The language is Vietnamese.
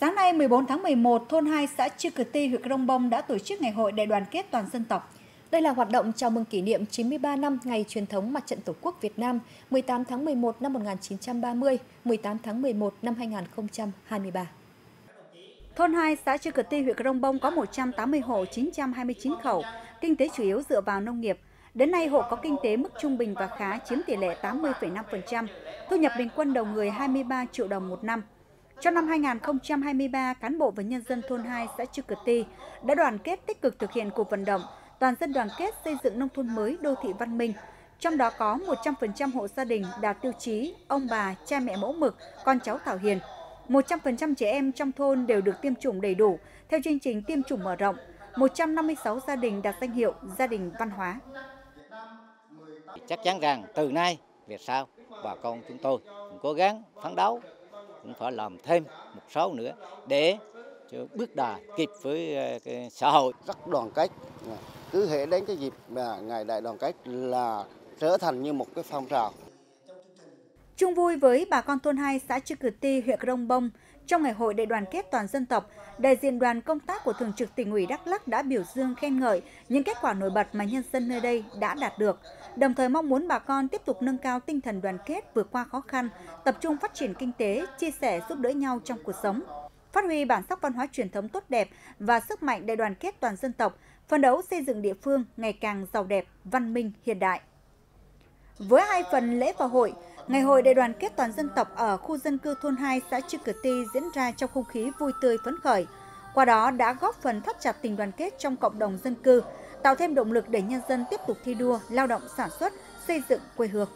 Sáng nay 14 tháng 11, thôn 2 xã Chư Cử Ti, huyện Crong Bông đã tổ chức ngày hội đại đoàn kết toàn dân tộc. Đây là hoạt động chào mừng kỷ niệm 93 năm ngày truyền thống Mặt trận Tổ quốc Việt Nam 18 tháng 11 năm 1930, 18 tháng 11 năm 2023. Thôn 2 xã Chư Cử Ti, huyện Crong Bông có 180 hộ 929 khẩu, kinh tế chủ yếu dựa vào nông nghiệp. Đến nay, hộ có kinh tế mức trung bình và khá chiếm tỷ lệ 80,5%, thu nhập bình quân đầu người 23 triệu đồng một năm. Trong năm 2023, cán bộ và nhân dân thôn 2 xã Chư Cử Ti đã đoàn kết tích cực thực hiện cuộc vận động toàn dân đoàn kết xây dựng nông thôn mới đô thị văn minh. Trong đó có 100% hộ gia đình đạt tiêu chí ông bà, cha mẹ mẫu mực, con cháu thảo hiền. 100% trẻ em trong thôn đều được tiêm chủng đầy đủ theo chương trình tiêm chủng mở rộng. 156 gia đình đạt danh hiệu gia đình văn hóa. Chắc chắn rằng từ nay về sau bà con chúng tôi cũng cố gắng phấn đấu cũng phải làm thêm một số nữa để cho bước đà kịp với ờ, cái xã hội. Rất đoàn kết, cứ hệ đến cái dịp mà ngày đại đoàn kết là trở thành như một cái phong trào chung vui với bà con thôn 2 xã Chư Cử Ti, huyện Rông Bông. Trong ngày hội đại đoàn kết toàn dân tộc, đại diện đoàn công tác của Thường trực tỉnh ủy Đắk Lắc đã biểu dương khen ngợi những kết quả nổi bật mà nhân dân nơi đây đã đạt được, đồng thời mong muốn bà con tiếp tục nâng cao tinh thần đoàn kết vượt qua khó khăn, tập trung phát triển kinh tế, chia sẻ giúp đỡ nhau trong cuộc sống phát huy bản sắc văn hóa truyền thống tốt đẹp và sức mạnh đại đoàn kết toàn dân tộc, phấn đấu xây dựng địa phương ngày càng giàu đẹp, văn minh, hiện đại. Với hai phần lễ và hội, Ngày hội đại đoàn kết toàn dân tộc ở khu dân cư thôn 2 xã Chư Cờ Ti diễn ra trong không khí vui tươi phấn khởi. Qua đó đã góp phần thắt chặt tình đoàn kết trong cộng đồng dân cư, tạo thêm động lực để nhân dân tiếp tục thi đua, lao động sản xuất, xây dựng quê hương.